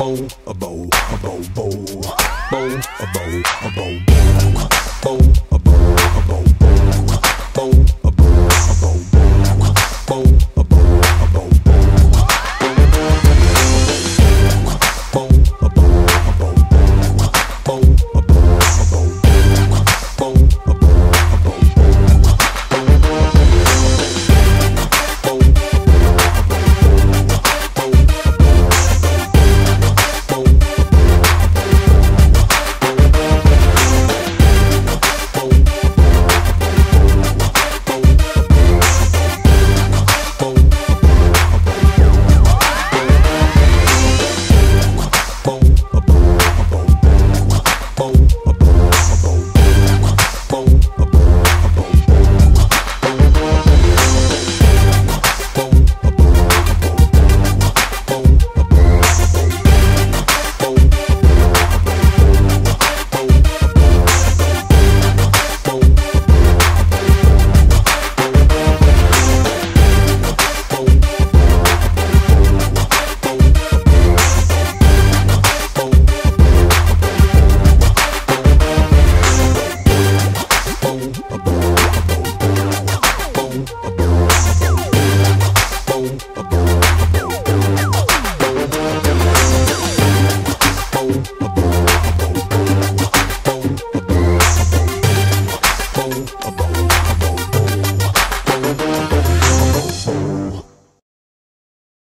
bow, a bow, a bow, bow, bow, a bow, a bow, bow, bow,